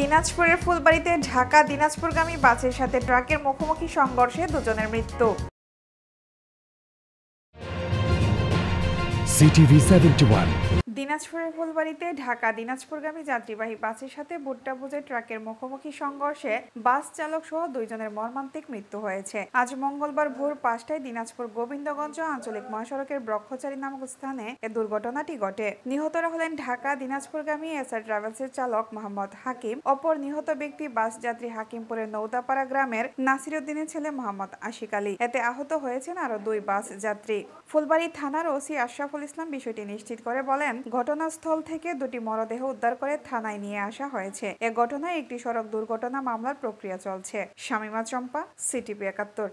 দিনাজপুরের ফুলবাড়িতে ঢাকা দিনাজপুরগামী বাসের সাথে ট্রাকের মুখোমুখি সংঘর্ষে দুজনের মৃত্যু। সিটিভি সেভেন্টি দিনাজপুরের ফুলবাড়িতে ঢাকা দিনাজপুরগামী যাত্রীবাহী বাসের সাথে ভুট্টা বুঝে ট্রাকের মুখোমুখি সংঘর্ষে বাস চালক সহ দুইজনের মর্মান্তিক মৃত্যু হয়েছে। আজ মঙ্গলবার ভোর পাঁচটায় দিনাজপুর গোবিন্দগঞ্জ আঞ্চলিক মহাসড়কের ব্রক্ষচারী নামক স্থানে এ দুর্ঘটনাটি ঘটে। নিহতরা হলেন ঢাকা দিনাজপুরগামী এসআর ট্রাভেলসের চালক মোহাম্মদ হাকিম। অপর নিহত ব্যক্তি বাস যাত্রী হাকিমপুরের নৌদাপাড়া গ্রামের নাসিরুদ্দিনের ছেলে মোহাম্মদ আশিক আলী। এতে আহত হয়েছেন আরও দুই বাস যাত্রী। ফুলবাড়ি থানার ওসি আশরাফুল ইসলাম বিষয়টি নিশ্চিত করে বলেন ঘটনাস্থল থেকে দুটি মরদেহ উদ্ধার করে থানায় নিয়ে আসা হয়েছে। এ ঘটনায় একটি সড়ক দুর্ঘটনা মামলার প্রক্রিয়া চলছে। শামিমা চম্পা সিটিপি একাত্তর।